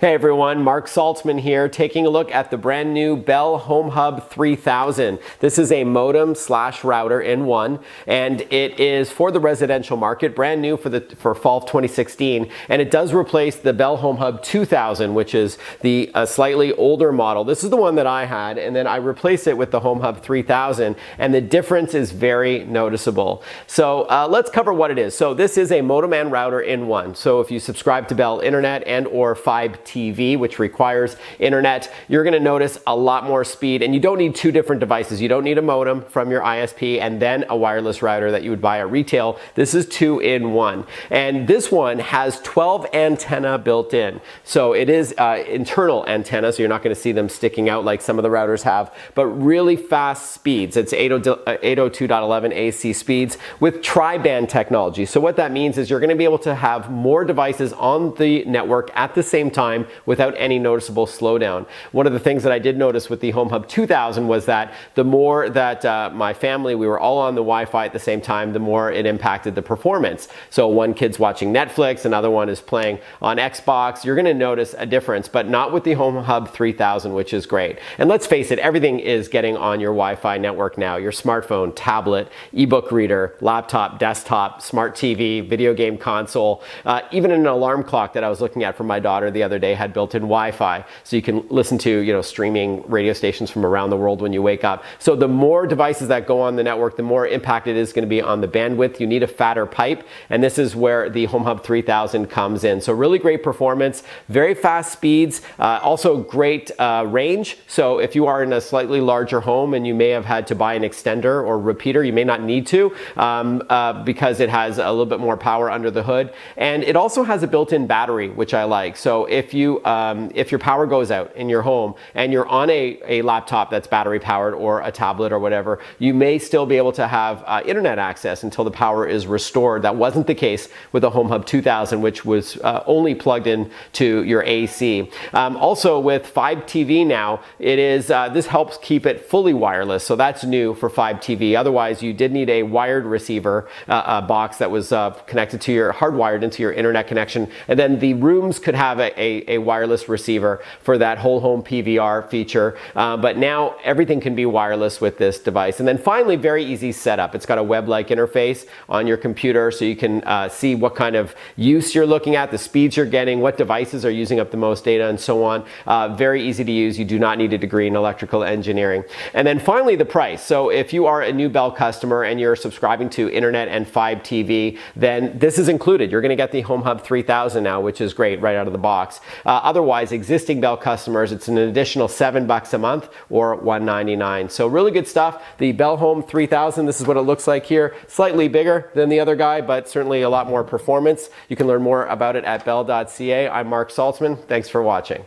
Hey everyone, Marc Saltzman here, taking a look at the brand new Bell Home Hub 3000. This is a modem slash router in one, and it is for the residential market, brand new for the for fall of 2016, and it does replace the Bell Home Hub 2000, which is the uh, slightly older model. This is the one that I had, and then I replaced it with the Home Hub 3000, and the difference is very noticeable. So uh, let's cover what it is. So this is a modem and router in one. So if you subscribe to Bell Internet and or Fibe TV, which requires internet, you're gonna notice a lot more speed and you don't need two different devices. You don't need a modem from your ISP and then a wireless router that you would buy at retail. This is two in one. And this one has 12 antenna built in. So it is uh, internal antenna, so you're not gonna see them sticking out like some of the routers have, but really fast speeds. It's 802.11 AC speeds with tri-band technology. So what that means is you're gonna be able to have more devices on the network at the same time time without any noticeable slowdown. One of the things that I did notice with the Home Hub 2000 was that the more that uh, my family, we were all on the Wi-Fi at the same time, the more it impacted the performance. So one kid's watching Netflix, another one is playing on Xbox. You're gonna notice a difference, but not with the Home Hub 3000, which is great. And let's face it, everything is getting on your Wi-Fi network now. Your smartphone, tablet, ebook reader, laptop, desktop, smart TV, video game console, uh, even an alarm clock that I was looking at for my daughter the other day had built-in Wi-Fi, so you can listen to you know streaming radio stations from around the world when you wake up. So the more devices that go on the network, the more impact it is going to be on the bandwidth. You need a fatter pipe, and this is where the Home Hub 3000 comes in. So really great performance, very fast speeds, uh, also great uh, range. So if you are in a slightly larger home and you may have had to buy an extender or repeater, you may not need to um, uh, because it has a little bit more power under the hood. And it also has a built-in battery, which I like. So if if you um, if your power goes out in your home and you're on a, a laptop that's battery powered or a tablet or whatever, you may still be able to have uh, internet access until the power is restored. That wasn't the case with the Home Hub 2000, which was uh, only plugged in to your AC. Um, also with Fibe TV now, it is uh, this helps keep it fully wireless. So that's new for Fibe TV. Otherwise, you did need a wired receiver uh, box that was uh, connected to your hardwired into your internet connection, and then the rooms could have a, a a, wireless receiver for that whole home PVR feature. Uh, but now everything can be wireless with this device. And then finally, very easy setup. It's got a web-like interface on your computer so you can uh, see what kind of use you're looking at, the speeds you're getting, what devices are using up the most data and so on. Uh, very easy to use. You do not need a degree in electrical engineering. And then finally, the price. So if you are a new Bell customer and you're subscribing to internet and Fibe TV, then this is included. You're going to get the Home Hub 3000 now, which is great right out of the box. Uh, otherwise, existing Bell customers, it's an additional seven bucks a month or 199. So really good stuff. The Bell Home 3000, this is what it looks like here. Slightly bigger than the other guy, but certainly a lot more performance. You can learn more about it at bell.ca. I'm Marc Saltzman. Thanks for watching.